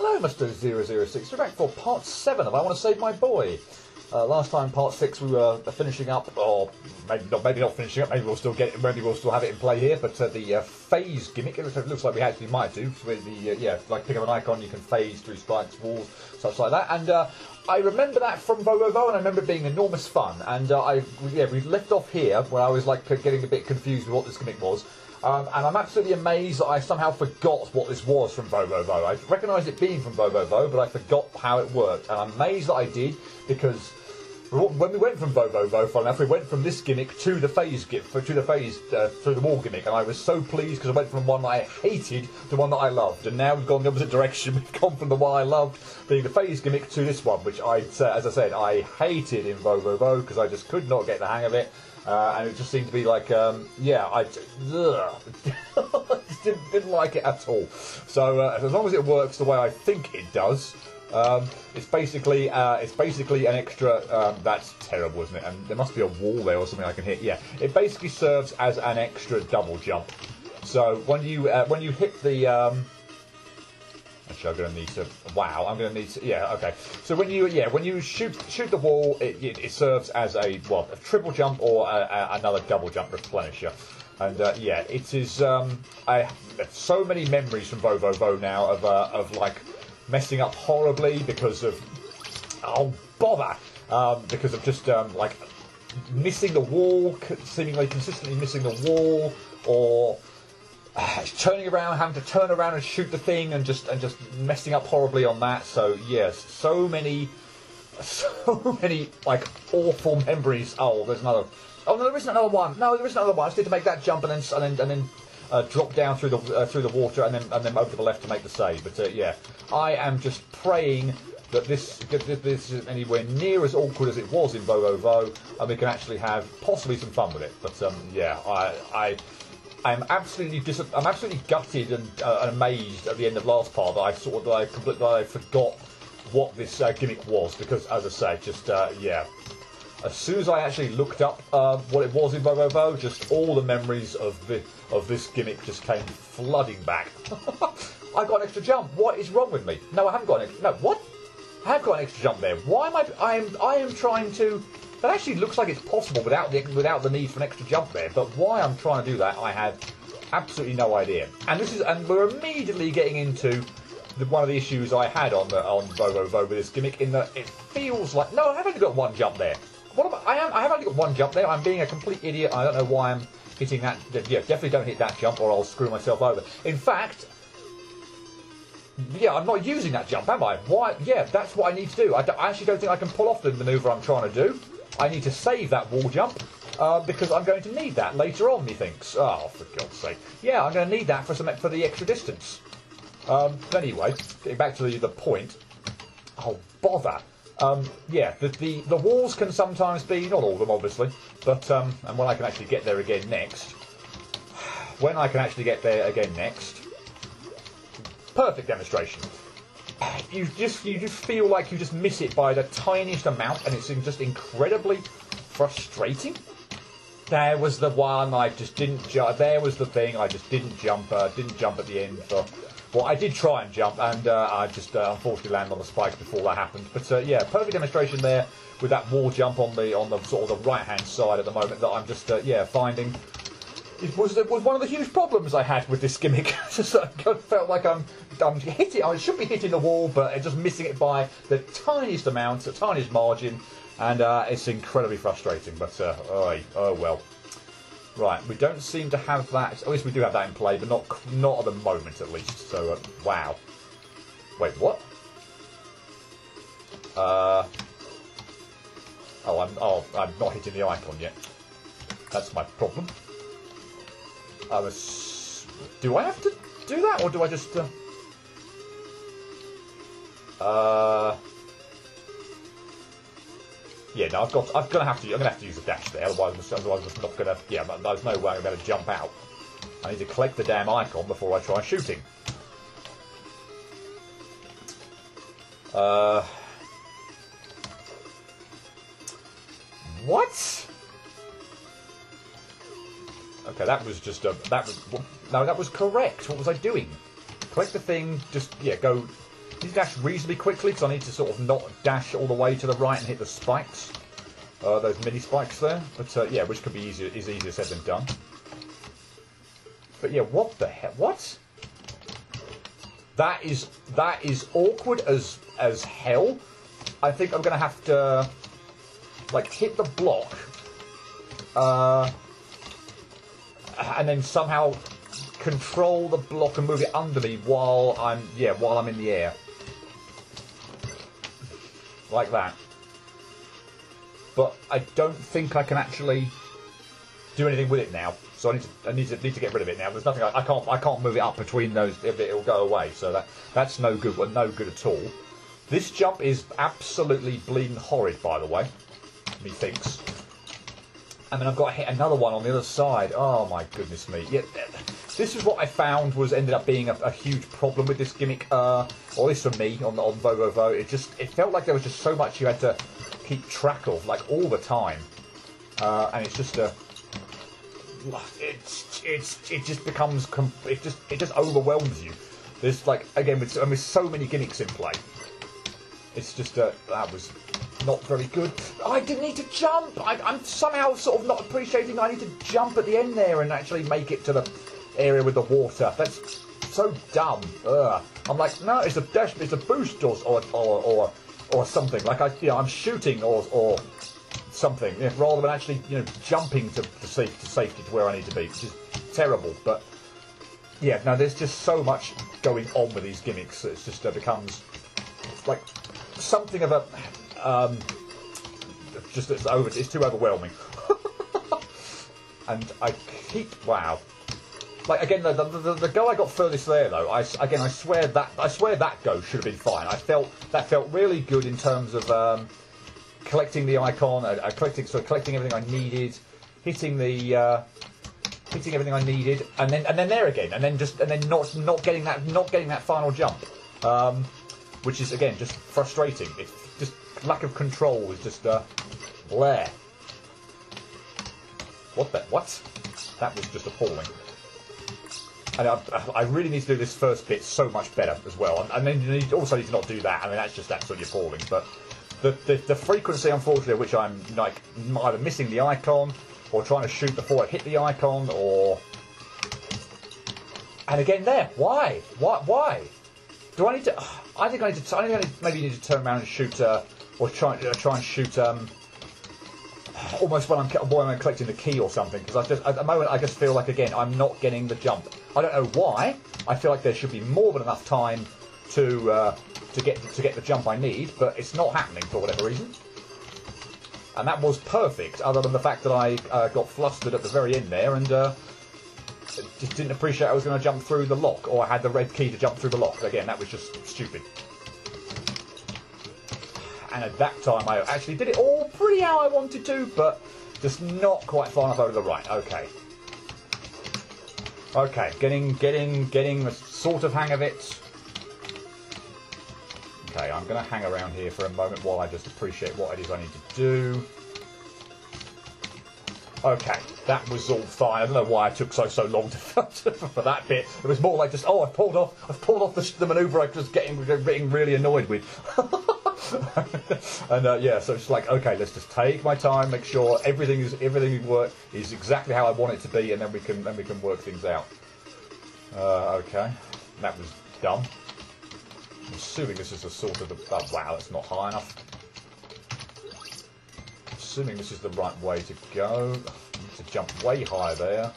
Hello, Mr. 006. We're back for part 7 of I Wanna Save My Boy. Uh, last time, part 6, we were finishing up, or maybe not, maybe not finishing up, maybe we'll still get it, maybe we'll still have it in play here, but uh, the uh, phase gimmick, it looks, like we actually might do, with the, uh, yeah, like pick up an icon, you can phase through spikes, walls, such like that, and uh, I remember that from Vovovo, and I remember being enormous fun, and uh, I, yeah, we left off here, where I was like getting a bit confused with what this gimmick was, um, and I'm absolutely amazed that I somehow forgot what this was from Vovovo. I recognised it being from Vovovo, but I forgot how it worked. And I'm amazed that I did because when we went from Vovovo, fun enough, we went from this gimmick to the phase gimmick, to the phase, uh, to the wall gimmick, and I was so pleased because I went from one that I hated to one that I loved, and now we've gone the opposite direction. We've gone from the one I loved, being the phase gimmick, to this one, which I, uh, as I said, I hated in Vovovo because I just could not get the hang of it. Uh, and it just seemed to be like, um, yeah, I just didn't, didn't, like it at all. So uh, as long as it works the way I think it does, um, it's basically uh, it's basically an extra. Um, that's terrible, isn't it? And there must be a wall there or something I can hit. Yeah, it basically serves as an extra double jump. So when you uh, when you hit the um, Actually, I'm going to need to. Wow, I'm going to need to. Yeah, okay. So when you yeah when you shoot shoot the wall, it, it, it serves as a well a triple jump or a, a, another double jump replenisher. And uh, yeah, it is. Um, I so many memories from Vovovo now of uh, of like messing up horribly because of oh bother um, because of just um, like missing the wall, seemingly consistently missing the wall, or turning around, having to turn around and shoot the thing, and just and just messing up horribly on that. So yes, so many, so many like awful memories. Oh, there's another. Oh no, there isn't another one. No, there isn't another one. I just need to make that jump and then and then, and then uh, drop down through the uh, through the water and then and then over to the left to make the save. But uh, yeah, I am just praying that this this isn't anywhere near as awkward as it was in Vovovo, and we can actually have possibly some fun with it. But um, yeah, I I I'm absolutely dis- I'm absolutely gutted and, uh, amazed at the end of last part that I sort of that I completely that I forgot what this uh, gimmick was because, as I say, just uh, yeah. As soon as I actually looked up uh, what it was in Vovovo, just all the memories of the of this gimmick just came flooding back. I got an extra jump. What is wrong with me? No, I haven't got an extra. No, what? I have got an extra jump there. Why am I? I am. I am trying to that actually looks like it's possible without the without the need for an extra jump there. But why I'm trying to do that, I have absolutely no idea. And this is, and we're immediately getting into the, one of the issues I had on the on Vovovo with this gimmick. In that it feels like no, I've only got one jump there. What am I? I, am, I have only got one jump there. I'm being a complete idiot. I don't know why I'm hitting that. Yeah, definitely don't hit that jump, or I'll screw myself over. In fact, yeah, I'm not using that jump, am I? Why? Yeah, that's what I need to do. I, actually don't think I can pull off the manoeuvre I'm trying to do. I need to save that wall jump uh, because I'm going to need that later on, methinks. Oh, for God's sake. Yeah, I'm going to need that for some for the extra distance. Um, anyway, getting back to the, the point. Oh, bother. Um, yeah, the, the, the walls can sometimes be, not all of them obviously, but um, and when I can actually get there again next, when I can actually get there again next, perfect demonstration you just you just feel like you just miss it by the tiniest amount, and it's just incredibly frustrating. There was the one I just didn't jump. There was the thing I just didn't jump. Uh, didn't jump at the end for. Well, I did try and jump, and uh, I just uh, unfortunately landed on the spikes before that happened. But uh, yeah, perfect demonstration there with that wall jump on the on the sort of the right hand side at the moment that I'm just uh, yeah finding it was it was one of the huge problems I had with this gimmick. just I felt like I'm I'm hitting I should be hitting the wall, but I'm just missing it by the tiniest amount, the tiniest margin, and uh, it's incredibly frustrating. But uh, oh, oh well. Right, we don't seem to have that. At least we do have that in play, but not not at the moment, at least. So uh, wow. Wait, what? Uh. Oh, I'm oh I'm not hitting the icon yet. That's my problem. I was. Do I have to do that, or do I just? Uh, uh yeah, no, I've got. I'm gonna have to. I'm gonna have to use a dash there. Otherwise, otherwise, I'm just not gonna. Yeah, but there's no way I'm gonna jump out. I need to collect the damn icon before I try shooting. Uh. What? Okay, that was just a that was no, that was correct. What was I doing? Collect the thing. Just yeah, go need to dash reasonably quickly because I need to sort of not dash all the way to the right and hit the spikes. Uh, those mini spikes there. But uh, yeah, which could be easier, is easier said than done. But yeah, what the hell? What? That is that is awkward as as hell. I think I'm gonna have to like hit the block, uh, and then somehow control the block and move it under me while I'm yeah while I'm in the air, like that. But I don't think I can actually do anything with it now. So I need to, I need to, need to get rid of it now. There's nothing I, I can't I can't move it up between those. It, it'll go away. So that that's no good. Well, no good at all. This jump is absolutely bleeding horrid, by the way. Methinks. And then I've got to hit another one on the other side. Oh my goodness me! Yeah, this is what I found was ended up being a, a huge problem with this gimmick, uh, or least for me on on Vovovo. It just it felt like there was just so much you had to keep track of, like all the time, uh, and it's just a it's it's it just becomes it just it just overwhelms you. There's like again with, with so many gimmicks in play, it's just uh, that was not very good. I didn't need to jump. I, I'm somehow sort of not appreciating. I need to jump at the end there and actually make it to the area with the water. That's so dumb. Ugh. I'm like, no, it's a dash, it's a boost or or or or, or something. Like I, you know, I'm shooting or or something, rather than actually you know jumping to, to, safe, to safety to where I need to be, which is terrible. But yeah, now there's just so much going on with these gimmicks. It's just uh, becomes like something of a um, just it's over. It's too overwhelming. and I keep wow. Like again, the, the, the, go I got furthest there though. I, again, I swear that I swear that go should have been fine. I felt that felt really good in terms of um, collecting the icon, uh, uh, collecting so collecting everything I needed, hitting the uh, hitting everything I needed, and then and then there again, and then just and then not not getting that not getting that final jump, um, which is again just frustrating. It's lack of control is just uh, blare. What the what? That was just appalling. And I, I, really need to do this first bit so much better as well. And, and then you need, also need to not do that. I mean, that's just absolutely appalling. But the, the, the frequency, unfortunately, which I'm like either missing the icon or trying to shoot before I hit the icon, or and again there, why, why, why? Do I need to? I think I need to. I think I need, maybe need to turn around and shoot, uh, or try try and shoot. Um, almost when I'm when I'm collecting the key or something because I just at the moment I just feel like again I'm not getting the jump. I don't know why. I feel like there should be more than enough time to uh, to get to get the jump I need, but it's not happening for whatever reason. And that was perfect, other than the fact that I uh, got flustered at the very end there and uh, just didn't appreciate I was going to jump through the lock, or I had the red key to jump through the lock. Again, that was just stupid. And at that time, I actually did it all pretty how I wanted to, but just not quite far enough over the right. Okay. Okay, getting getting getting the sort of hang of it. Okay, I'm going to hang around here for a moment while I just appreciate what it is I need to do. Okay, that was all fine. I don't know why I took so so long to, for that bit. It was more like just oh, I've pulled off, I've pulled off the, the manoeuvre I was getting getting really annoyed with. and uh, yeah, so it's like okay, let's just take my time, make sure everything is everything work is exactly how I want it to be, and then we can then we can work things out. Uh, okay, that was dumb. I'm assuming this is the sort of the... Oh, wow, that's not high enough. Assuming this is the right way to go. I need to jump way higher there.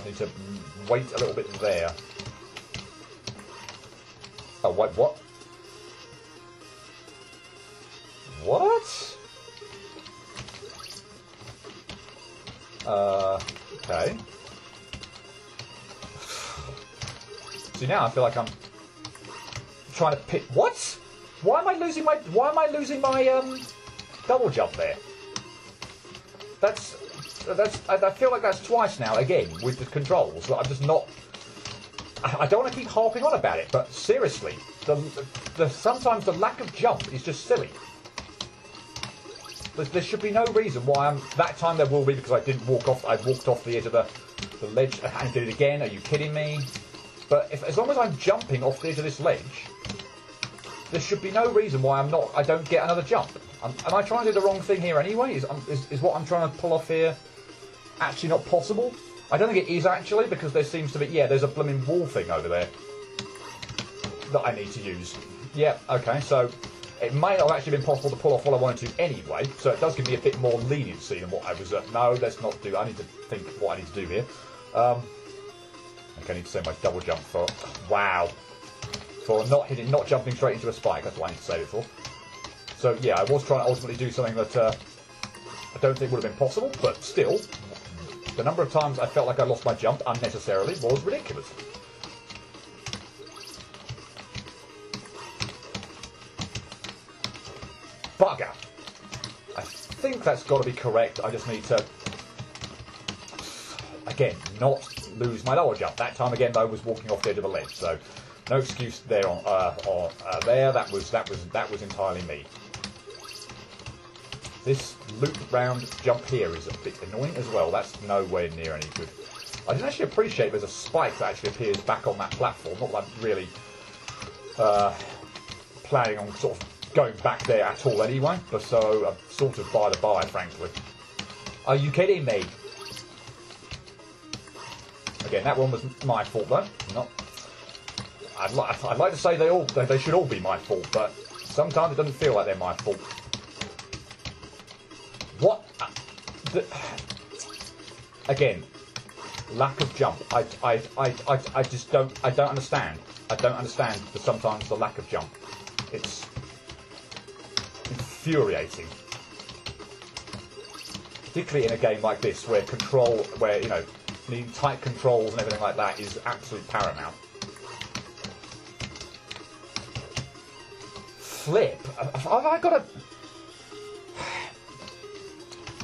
I need to wait a little bit there. Oh, wait, what? What? Uh, okay. See, now I feel like I'm trying to pick. What? Why am I losing my? Why am I losing my um double jump there? That's that's. I, feel like that's twice now again with the controls. I'm just not. I don't want to keep harping on about it, but seriously, the, the sometimes the lack of jump is just silly. There, there should be no reason why I'm. That time there will be because I didn't walk off. I walked off the edge of the the ledge and did it again. Are you kidding me? But if, as long as I'm jumping off the edge of this ledge, there should be no reason why I'm not. I don't get another jump. am am I trying to do the wrong thing here anyway? Is, um, is, is what I'm trying to pull off here actually not possible? I don't think it is actually because there seems to be. Yeah, there's a blooming wall thing over there that I need to use. Yeah, okay, so it may not have actually been possible to pull off what I wanted to anyway, so it does give me a bit more leniency than what I was. Uh, no, let's not do. I need to think what I need to do here. Um, okay, I need to say my double jump for. Wow, for not hitting, not jumping straight into a spike. That's what I need to save it for. So yeah, I was trying to ultimately do something that uh, I don't think would have been possible, but still, the number of times I felt like I lost my jump unnecessarily was ridiculous. Bugger! I think that's got to be correct. I just need to, again, not lose my lower jump. That time again, I was walking off the edge of a ledge, so no excuse there on, uh, on uh, there. That was that was that was entirely me. This loop round jump here is a bit annoying as well. That's nowhere near any good. I didn't actually appreciate there's a spike that actually appears back on that platform. Not I'm really uh, planning on sort of going back there at all anyway, but so I'm sort of by the by, frankly. Are you kidding me? Again, that one was my fault though. Not I'd, li- I'd like to say they all they, they should all be my fault, but sometimes it doesn't feel like they're my fault. What? uh, The, again, lack of jump. I, I, I, I, I just don't I don't understand. I don't understand the, sometimes the lack of jump. It's infuriating. Particularly in a game like this where control where, you know, needing tight controls and everything like that is absolute paramount. flip. Have I got to?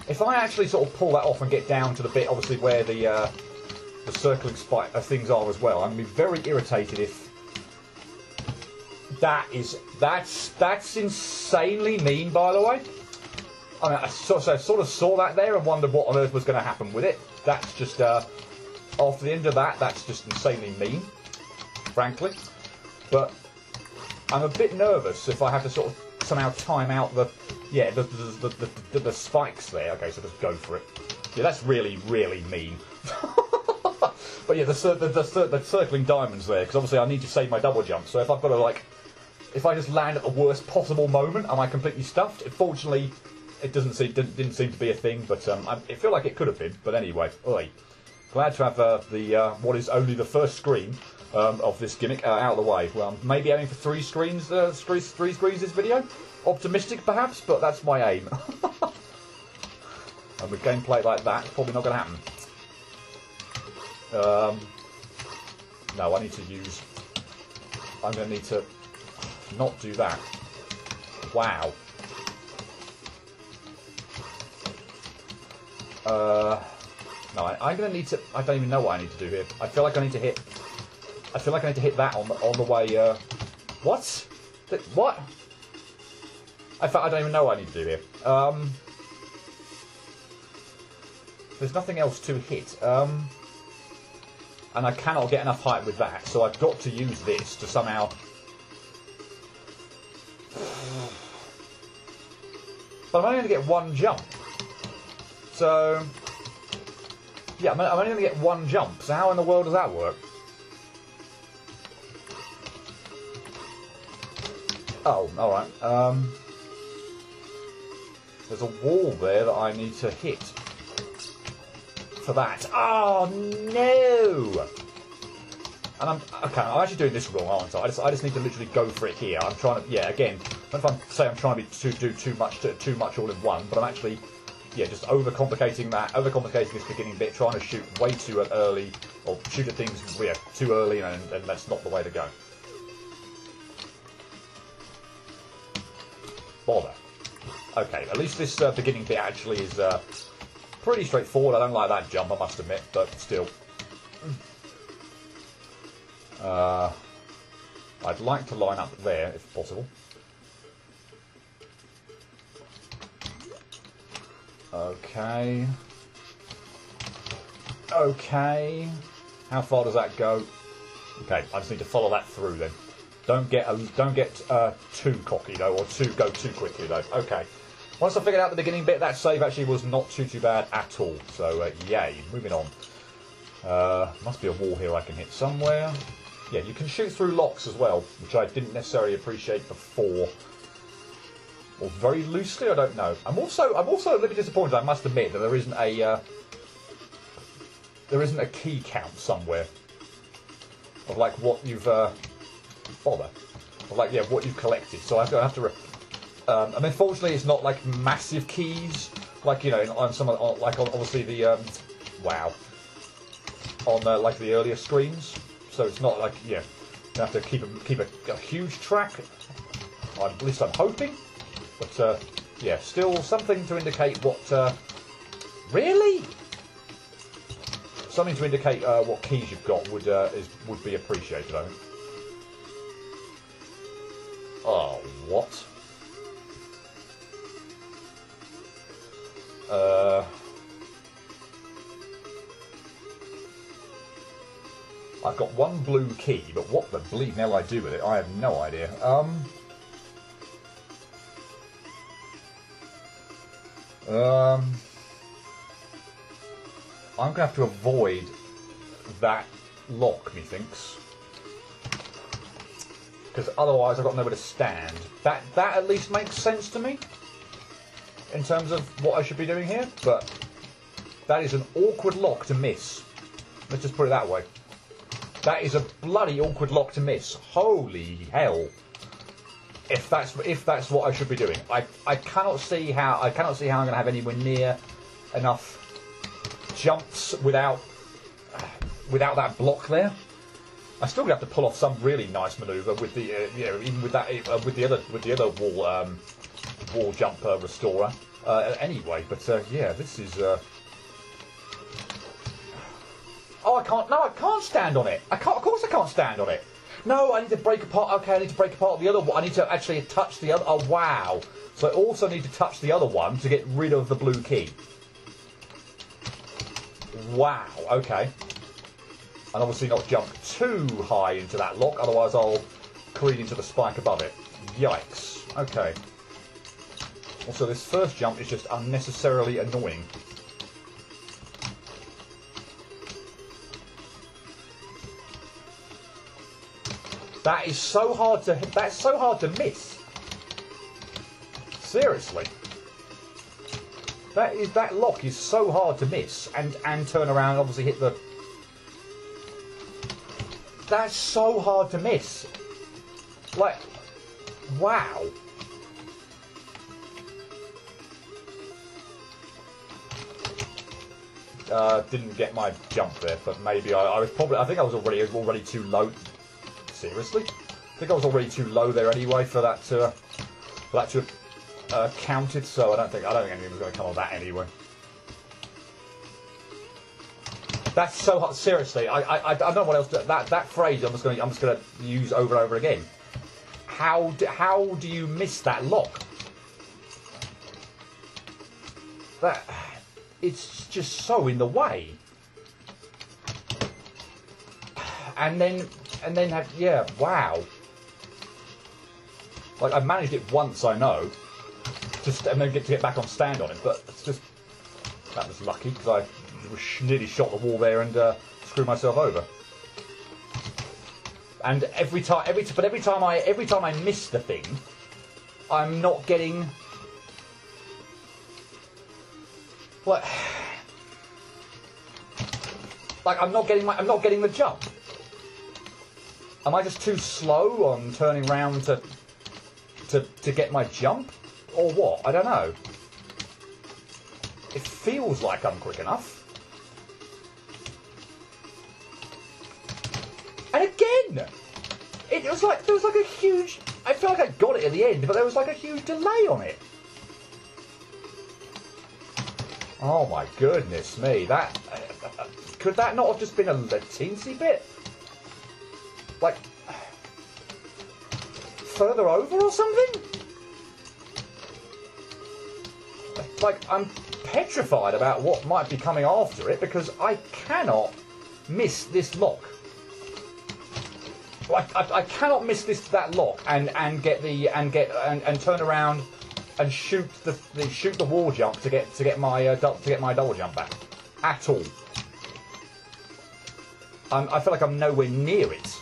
If I actually sort of pull that off and get down to the bit, obviously where the uh, the circling spike uh, things are as well, I'm to be very irritated if that is that's that's insanely mean. By the way, I mean I sort of, sort of saw that there and wondered what on earth was going to happen with it. That's just uh, after the end of that, that's just insanely mean, frankly. But I'm a bit nervous if I have to sort of somehow time out the yeah the the, the, the, the spikes there. Okay, so just go for it. Yeah, that's really really mean. but yeah, the, the, the, the circling diamonds there because obviously I need to save my double jump. So if I've got to like if I just land at the worst possible moment, am I completely stuffed? Fortunately, it doesn't seem didn't, didn't seem to be a thing, but um, I, it feel like it could have been. But anyway, oi. Glad to have uh, the uh, what is only the first screen um, of this gimmick uh, out of the way. Well, I'm maybe aiming for three screens, uh, three, three screens this video. Optimistic, perhaps, but that's my aim. and with gameplay like that, it's probably not going to happen. Um, no, I need to use. I'm going to need to not do that. Wow. Uh, no, I, I'm going to need to. I don't even know what I need to do here. I feel like I need to hit. I feel like I need to hit that on the, on the way. Uh, what? Th- what? I, I don't even know what I need to do here. Um, there's nothing else to hit. Um, and I cannot get enough height with that, so I've got to use this to somehow. But I'm only going to get one jump. So. Yeah, I'm only going to get one jump, so how in the world does that work? Oh, alright. Um, there's a wall there that I need to hit. For that. Oh, no! And I'm okay. I'm actually doing this wrong, aren't I? I just, I just need to literally go for it here. I'm trying to, yeah. Again, if I'm say I'm trying to, to do too much, to, too much all in one, but I'm actually, yeah, just overcomplicating that, overcomplicating this beginning bit, trying to shoot way too early, or shoot at things yeah, too early, and, and that's not the way to go. Bother. Okay, at least this uh, beginning bit actually is uh, pretty straightforward. I don't like that jump, I must admit, but still. Uh, I'd like to line up there, if possible. Okay. Okay. How far does that go? Okay, I just need to follow that through then. Don't get a, don't get uh, too cocky though, or too go too quickly though. Okay. Once I figured out the beginning bit, that save actually was not too too bad at all. So uh, yay. Moving on. Uh, must be a wall here I can hit somewhere. Yeah, you can shoot through locks as well, which I didn't necessarily appreciate before. Or very loosely, I don't know. I'm also I'm also a little bit disappointed. I must admit that there isn't a uh, there isn't a key count somewhere of like what you've uh, bother of like yeah what you've collected. So I'm have to. Re- um, I mean, fortunately, it's not like massive keys, like you know, on some on, like on obviously the um, wow on uh, like the earlier screens. So it's not like yeah, you have to keep a, keep a, a huge track. At least I'm hoping, but uh, yeah, still something to indicate what. Uh, really? Something to indicate uh, what keys you've got would uh, is would be appreciated. I think. Oh, what? Uh. I've got one blue key, but what the bleeding hell I do with it, I have no idea. Um. Um. I'm gonna have to avoid that lock, methinks. Because otherwise I've got nowhere to stand. That that at least makes sense to me. In terms of what I should be doing here, but that is an awkward lock to miss. Let's just put it that way. That is a bloody awkward lock to miss. Holy hell! If that's if that's what I should be doing, I I cannot see how I cannot see how I'm going to have anywhere near enough jumps without without that block there. I still have to pull off some really nice manoeuvre with the uh, you know even with that uh, with the other with the other wall um, wall jumper restorer. Uh, anyway, but uh, yeah, this is. Uh... Oh, I can't. No, I can't stand on it. I can't. Of course, I can't stand on it. No, I need to break apart. Okay, I need to break apart the other one. I need to actually touch the other. Oh, wow. So I also need to touch the other one to get rid of the blue key. Wow, okay. And obviously not jump too high into that lock, otherwise I'll careen into the spike above it. Yikes. Okay. Also, this first jump is just unnecessarily annoying. That is so hard to that's so hard to miss. Seriously. That is that lock is so hard to miss and and turn around obviously hit the. That's so hard to miss. Like, wow. Uh, didn't get my jump there, but maybe I, I was probably. I think I was already was already too low. Seriously, I think I was already too low there anyway for that to for that to uh, counted, so I don't think I don't think anything was going to come of that anyway. That's so hot. Seriously, I, I, I don't know what else. To, that that phrase, I'm just going. I'm just going to use over and over again. How do, how do you miss that lock? That it's just so in the way. And then and then have yeah, wow. Like I've managed it once, I know just and then get to get back on stand on it. But it's just that was lucky because I was nearly shot the wall there and uh, screwed myself over. And every time, every but every time I every time I miss the thing, I'm not getting what. Like I'm not getting my, I'm not getting the jump. Am I just too slow on turning round to to to get my jump? Or what? I don't know. It feels like I'm quick enough. And again! It was like, there was like a huge... I feel like I got it at the end, but there was like a huge delay on it. Oh my goodness me, that... Uh, could that not have just been a, a teensy bit? Like... Further over or something? like I'm petrified about what might be coming after it because I cannot miss this lock. I, I, I cannot miss this that lock and, and get the and get and, and turn around and shoot the, the shoot the wall jump to get to get my uh, to get my double jump back at all. I'm, I feel like I'm nowhere near it.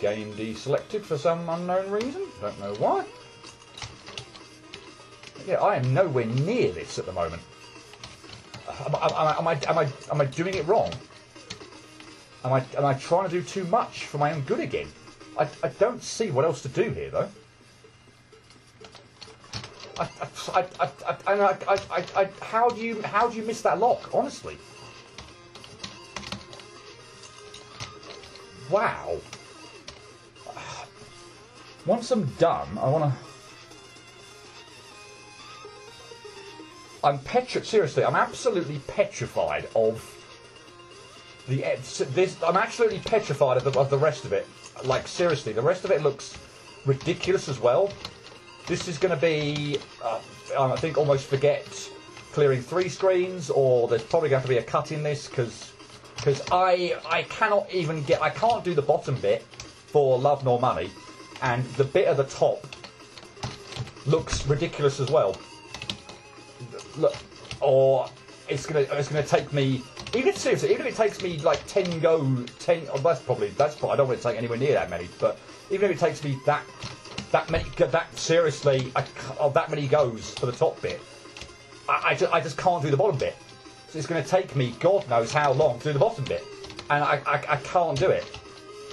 Game deselected for some unknown reason. Don't know why. Yeah, I am nowhere near this at the moment. Am, am, am, I, am, I, am I doing it wrong? Am I, am I trying to do too much for my own good again? I, I don't see what else to do here, though. I, I, I, I, I, I, I, how do you how do you miss that lock? Honestly. Wow. Once I'm done, I want to. I'm petri. Seriously, I'm absolutely petrified of the this. I'm absolutely petrified of the, of the rest of it. Like seriously, the rest of it looks ridiculous as well. This is going to be, uh, I think, almost forget clearing three screens, or there's probably going to be a cut in this because because I I cannot even get I can't do the bottom bit for love nor money, and the bit at the top looks ridiculous as well. Look, or it's gonna it's gonna take me even if, seriously even if it takes me like ten go ten oh, that's probably that's probably, I don't want to take anywhere near that many, but even if it takes me that that many, that seriously, I, oh, that many goes for the top bit. I, I, just, I just can't do the bottom bit. So it's going to take me, God knows how long, to do the bottom bit, and I, I, I can't do it.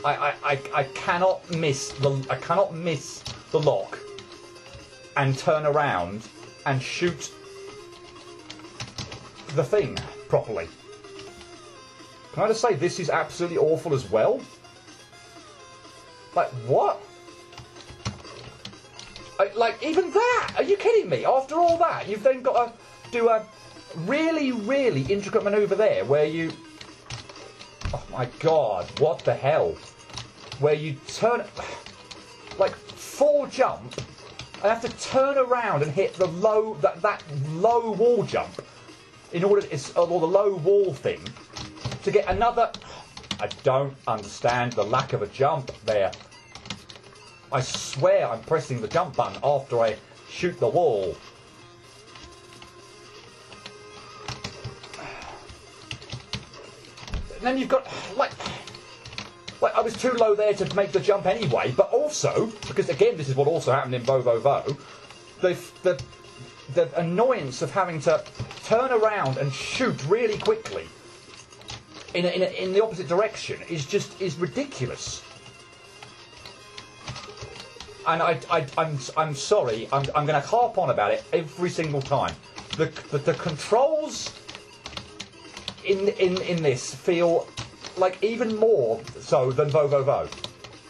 I, I, I, I cannot miss the, I cannot miss the lock, and turn around and shoot the thing properly. Can I just say this is absolutely awful as well? Like what? Uh, like even that? Are you kidding me? After all that, you've then got to do a really, really intricate manoeuvre there where you. Oh my god! What the hell? Where you turn like full jump and have to turn around and hit the low that that low wall jump in order it's uh, or the low wall thing to get another. I don't understand the lack of a jump there. I swear I'm pressing the jump button after I shoot the wall. And then you've got, like, I was too low there to make the jump anyway, but also, because again, this is what also happened in Vovovo, the, the, the annoyance of having to turn around and shoot really quickly in, a, in, a, in the opposite direction is just is ridiculous and I, I, I'm, I'm sorry, I'm, I'm going to harp on about it every single time. The, the, the controls in, in, in this feel like even more so than Vovovo.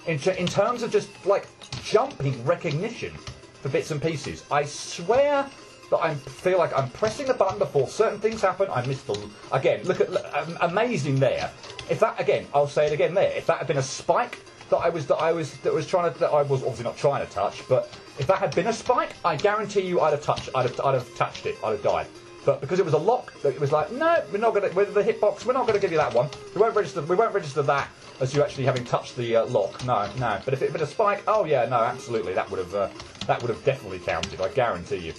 In, in terms of just like jumping recognition for bits and pieces. I swear that I feel like I'm pressing the button before certain things happen. I missed the again. Look at look, um, amazing there. If that again, I'll say it again there. If that had been a spike that I was that I was that was trying to that I was obviously not trying to touch, but if that had been a spike, I guarantee you I'd have touched I'd have, I'd have touched it. I'd have died. But because it was a lock, it was like, no, we're not going to, with the hitbox, we're not going to give you that one. We won't register, we won't register that as you actually having touched the uh, lock. No, no. But if it had been a spike, oh yeah, no, absolutely, that would have, uh, that would have definitely counted. I guarantee you.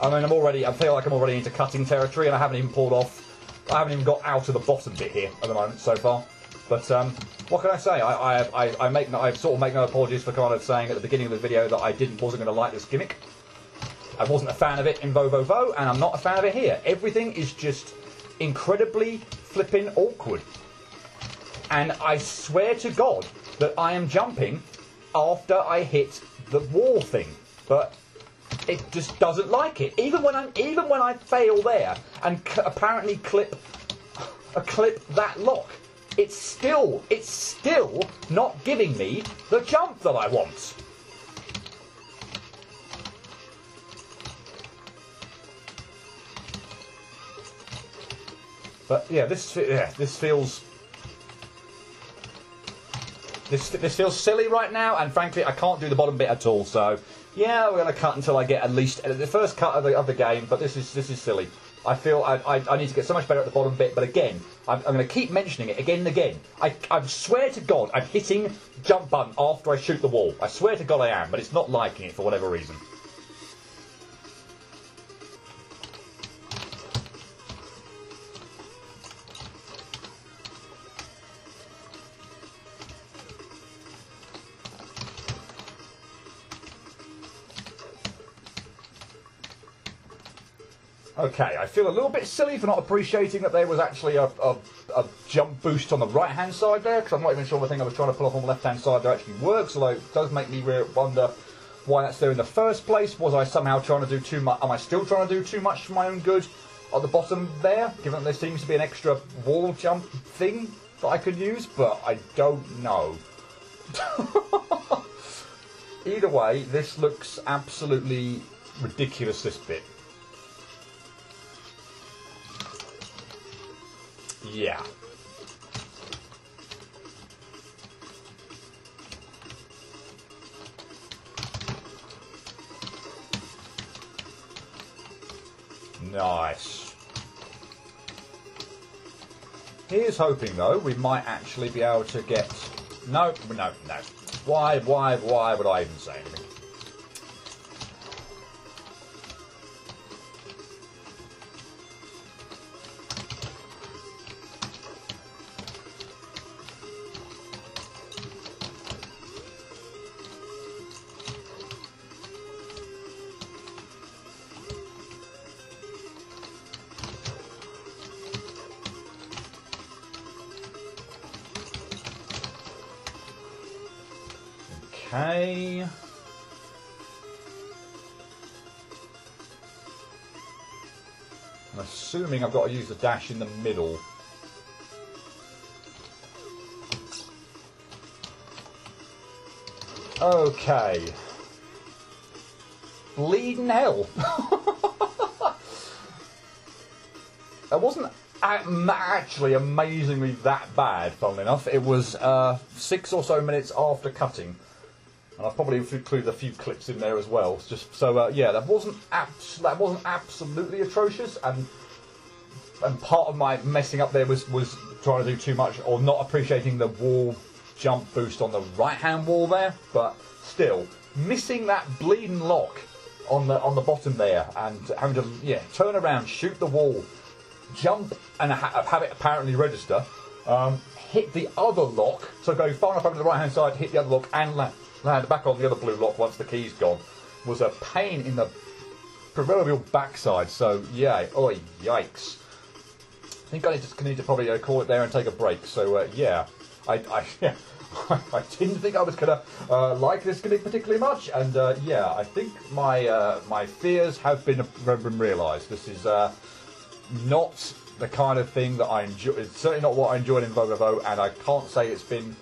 I mean, I'm already, I feel like I'm already into cutting territory, and I haven't even pulled off I haven't even got out of the bottom bit here at the moment so far. But um, what can I say? I, I, I, I make I sort of make no apologies for kind of saying at the beginning of the video that I didn't wasn't going to like this gimmick. I wasn't a fan of it in Vovovo, and I'm not a fan of it here. Everything is just incredibly flipping awkward. And I swear to God that I am jumping after I hit the wall thing. But it just doesn't like it. Even when I'm, even when I fail there and c- apparently clip, a clip that lock, it's still, it's still not giving me the jump that I want. But yeah, this yeah, this feels this this feels silly right now, and frankly, I can't do the bottom bit at all. So yeah, we're going to cut until I get at least uh, the first cut of the, of the game, but this is this is silly. I feel I, I, I, need to get so much better at the bottom bit, but again, I'm, I'm going to keep mentioning it again and again. I, I swear to God, I'm hitting jump button after I shoot the wall. I swear to God I am, but it's not liking it for whatever reason. Okay, I feel a little bit silly for not appreciating that there was actually a, a, a jump boost on the right hand side there, because I'm not even sure the thing I was trying to pull off on the left hand side there actually works, although it does make me wonder why that's there in the first place. Was I somehow trying to do too much? Am I still trying to do too much for my own good at the bottom there, given that there seems to be an extra wall jump thing that I could use? But I don't know. Either way, this looks absolutely ridiculous, this bit. Yeah. Nice. Here's hoping though we might actually be able to get. No, no, no. Why, why, why would I even say anything? Okay. I'm assuming I've got to use the dash in the middle. Okay. Bleeding hell. that wasn't actually amazingly that bad, funnily enough. It was uh, six or so minutes after cutting and I've probably included a few clips in there as well. Just so uh, yeah, that wasn't abs- that wasn't absolutely atrocious, and and part of my messing up there was was trying to do too much or not appreciating the wall jump boost on the right hand wall there, but still missing that bleeding lock on the on the bottom there and having to yeah turn around, shoot the wall, jump and ha- have it apparently register. Um, hit the other lock, so go far enough over to the right hand side, hit the other lock and land land back on the other blue lock once the key's gone was a pain in the proverbial backside. So yeah, oi, yikes. I think I just need to probably uh, call it there and take a break. So uh, yeah, I, I yeah. I didn't think I was gonna uh, like this gimmick particularly much, and uh, yeah, I think my uh, my fears have been been realised. This is uh, not the kind of thing that I enjoy. It's certainly not what I enjoyed in Vovovo, and I can't say it's been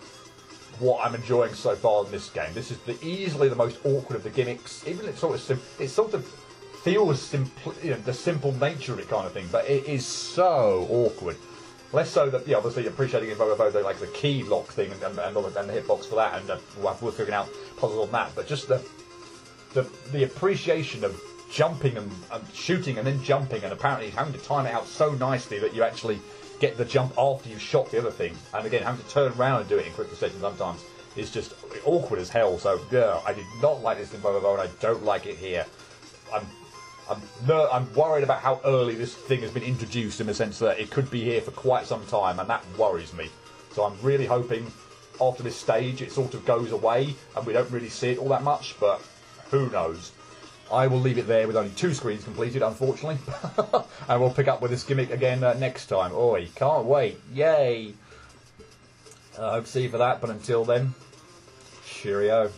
what I'm enjoying so far in this game. This is the, easily the most awkward of the gimmicks. Even it's sort of sim- it sort of feels simple, you know, the simple nature of it kind of thing, but it is so awkward. Less so that, yeah, obviously appreciating in Vogo like the key lock thing and, and, and, the hitbox for that, and uh, we're figuring out puzzles on that. But just the the the appreciation of jumping and, and shooting and then jumping, and apparently having to time it out so nicely that you actually get the jump after you've shot the other thing. And again, having to turn around and do it in quick succession sometimes is just awkward as hell. So yeah, I did not like this in Bobo and I don't like it here. I'm I'm no, I'm worried about how early this thing has been introduced in the sense that it could be here for quite some time, and that worries me. So I'm really hoping after this stage it sort of goes away and we don't really see it all that much. But who knows? I will leave it there with only two screens completed, unfortunately. and we'll pick up with this gimmick again uh, next time. Oi, can't wait. Yay. I uh, hope to see you for that, but until then, cheerio.